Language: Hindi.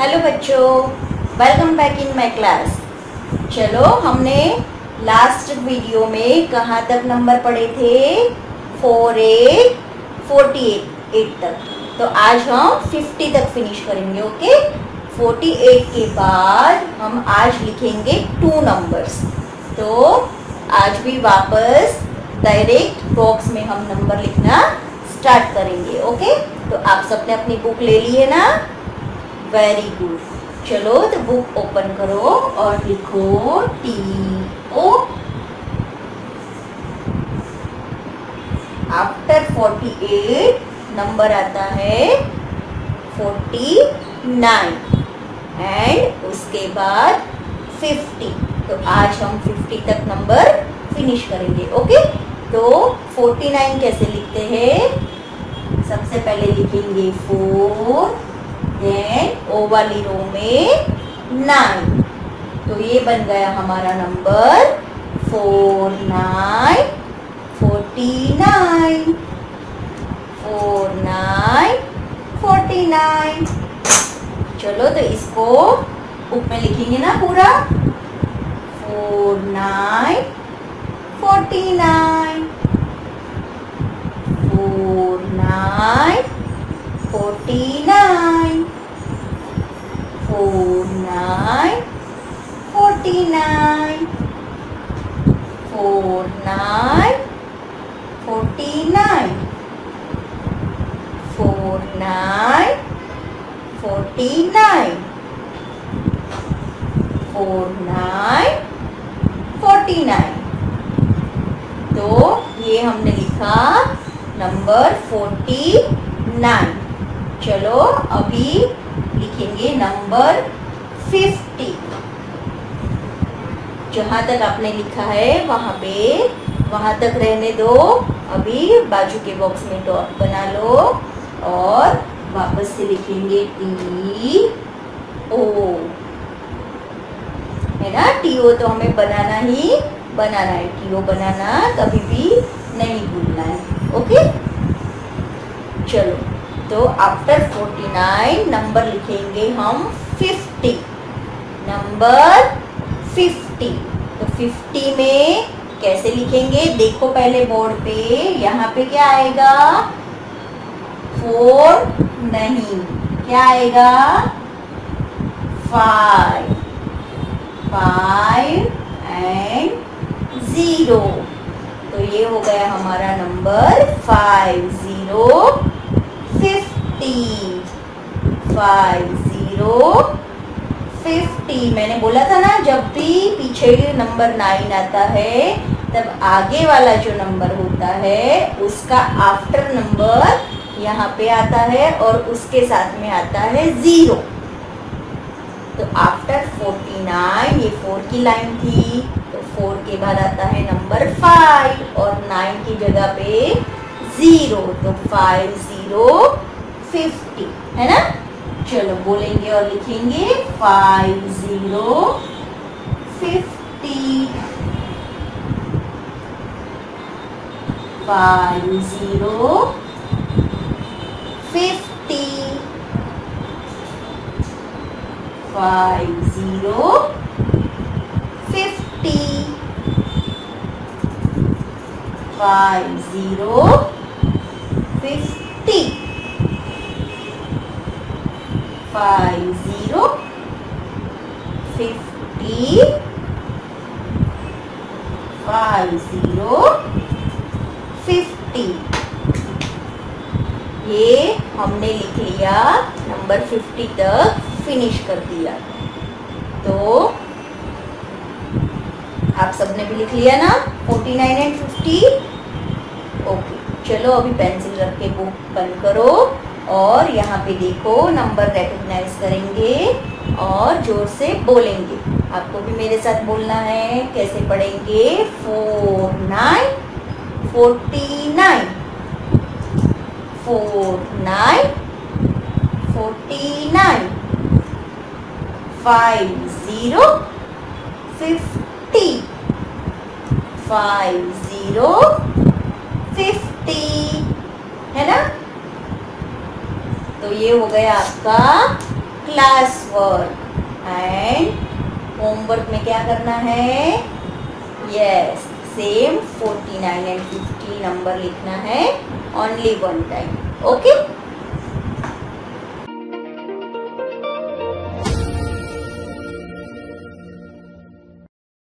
हेलो बच्चों welcome back in my class चलो, हमने लास्ट वीडियो में कहाँ तक नंबर पढ़े थे? Four eight forty eight eight तक। तो आज हम फिफ्टी तक फिनिश करेंगे ओके फोर्टी एट के बाद हम आज लिखेंगे टू नंबर्स तो आज भी वापस डायरेक्ट बॉक्स में हम नंबर लिखना स्टार्ट करेंगे ओके तो आप सबने अपनी बुक ले ली है ना? वेरी गुड चलो तो बुक ओपन करो और लिखो T O after forty eight number आता है फोर्टी नाइन एंड उसके बाद फिफ्टी तो आज हम फिफ्टी तक नंबर फिनिश करेंगे ओके तो 49 कैसे लिखते हैं? सबसे पहले लिखेंगे फोर देन ओ वाली रो में नाइन। तो ये बन गया हमारा number four nine, forty nine, four nine, forty nine. चलो तो इसको बुक में लिखेंगे ना पूरा। Four nine, forty nine, four nine forty nine, four nine, forty nine, four nine, forty nine, four nine, forty nine, four nine, forty nine. तो ये हमने लिखा नंबर फोर्टी नाइन चलो अभी लिखेंगे नंबर फिफ्टी जहाँ तक आपने लिखा है वहाँ पे वहाँ तक रहने दो। अभी बाजू के बॉक्स में डॉट बना लो। और वापस से लिखेंगे टी ओ। है ना? टी ओ तो हमें बनाना ही बनाना है। टी ओ बनाना कभी भी नहीं भूलना है। ओके? चलो तो आफ्टर 49 नंबर लिखेंगे हम 50 नंबर 50 तो 50 में कैसे लिखेंगे? देखो पहले बोर्ड पे, यहाँ पे क्या आएगा? फोर नहीं। क्या आएगा? फाइव फाइव एंड ज़ीरो तो ये हो गया हमारा number five zero fifty five zero fifty मैंने बोला था ना, जब भी पीछे नंबर नाइन आता है, तब आगे वाला जो नंबर होता है, उसका आफ्टर नंबर यहाँ पे आता है और उसके साथ में आता है ज़ीरो तो आफ्टर फोर्टी नाइन ये फोर की लाइन थी तो फोर के बाद आता है नंबर फाइव और नाइन की जगह पे ज़ीरो तो फाइव ज़ीरो फिफ्टी है ना? चलो, बोलेंगे और लिखेंगे five zero fifty five zero Fifty five zero fifty five zero fifty five zero fifty five zero fifty. ये हमने लिख लिया नंबर फिफ्टी तक फिनिश कर दिया। तो आप सबने भी लिख लिया ना? Forty nine and fifty okay चलो अभी पेंसिल रख के बुक बंद करो और यहाँ पे देखो नंबर रेकग्नाइज करेंगे और ज़ोर से बोलेंगे। आपको भी मेरे साथ बोलना है, कैसे पढ़ेंगे? Four nine forty nine four nine forty nine five zero fifty five zero fifty है ना? तो ये हो गया आपका क्लास वर्क एंड होमवर्क में क्या करना है? यस सेम 49 एंड 50 नंबर लिखना है. only one time. Okay?